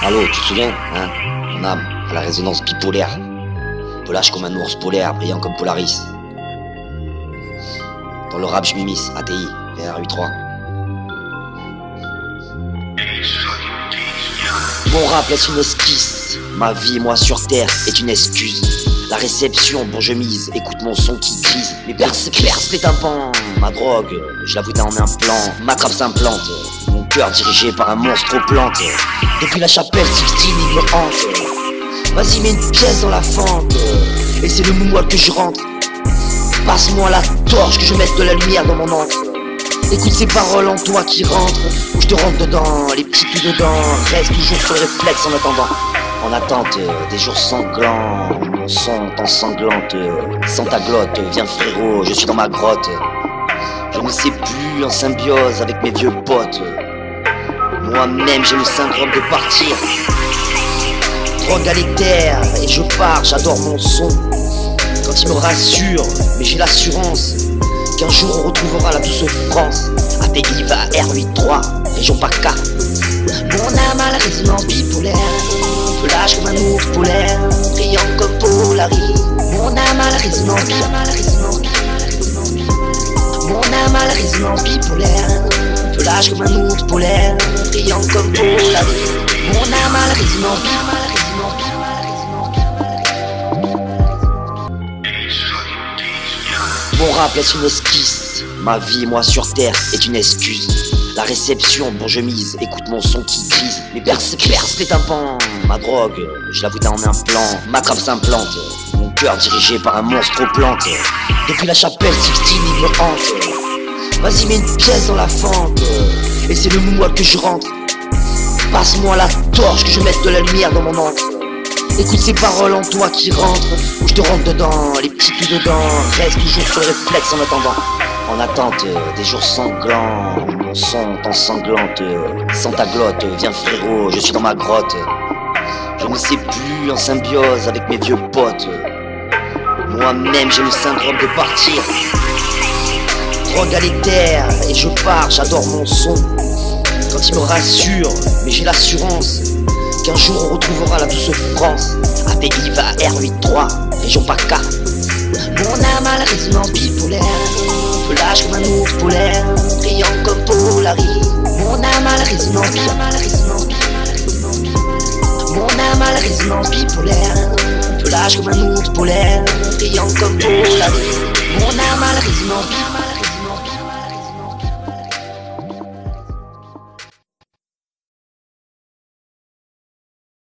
Allô, tu te souviens hein Mon âme à la résonance bipolaire. Pelage comme un ours polaire, brillant comme Polaris. Dans le rap, je m'immisce, ATI, VR83. Mon rap laisse une esquisse. Ma vie, moi sur terre, est une excuse. La réception, bon je mise, écoute mon son qui crise. Mes perces perce les tympans. Ma drogue, je la en un plan. Ma trappe s'implante. Dirigé par un monstre aux plantes. Depuis la chapelle, Sixtine, il me hante. Vas-y, mets une pièce dans la fente. Et c'est le moonwalk que je rentre. Passe-moi la torche que je mette de la lumière dans mon encre. Écoute ces paroles en toi qui rentrent, ou je te rentre dedans, les petits coups dedans, reste toujours sur le réflexe en attendant. En attente des jours sanglants, mon son t'ensanglante, sans ta glotte, viens frérot, je suis dans ma grotte. Je ne sais plus en symbiose avec mes vieux potes. Moi-même j'ai le syndrome de partir. Drogue à l'éther et je pars, j'adore mon son. Quand il me rassure, mais j'ai l'assurance qu'un jour on retrouvera la douce France. API va R83, région PACA. Mon âme a la résonance bipolaire, pelage comme un ours polaire, brillant comme Polaris. Mon âme a la résonance mon âme a bipolaire, comme un ours polaire, brillant comme Polaris. Mon âme a la résonance bipolaire. Mon rap laisse une esquisse. Ma vie, moi sur terre, est une excuse. La réception, bon je mise, écoute mon son qui grise. Mes perces percent les tympans. Ma drogue, je la en un plan. Ma trappe s'implante. Mon cœur dirigé par un monstre aux plantes. Depuis la chapelle, Sixtine, il me hante. Vas-y, mets une pièce dans la fente. Et c'est le mois que je rentre. Passe-moi la torche que je mette de la lumière dans mon encre. Écoute ces paroles en toi qui rentrent, ou je te rentre dedans, les petits coups dedans, reste toujours sur le réflexe en attendant. En attente des jours sanglants, mon son t'ensanglante, sans ta glotte, viens frérot, je suis dans ma grotte. Je ne sais plus en symbiose avec mes vieux potes. Moi-même j'ai le syndrome de partir. Drogue à l'éther et je pars, j'adore mon son. Quand il me rassure, mais j'ai l'assurance un jour on retrouvera la douce France. API va R83, région PACA. Mon âme a la résonance bipolaire, pelage comme un ours polaire, brillant comme Polaris. Mon âme a résonance bipolaire, mon âme a la résonance bipolaire, pelage comme un ours polaire, brillant comme Polaris. Mon âme a résonance bipolaire.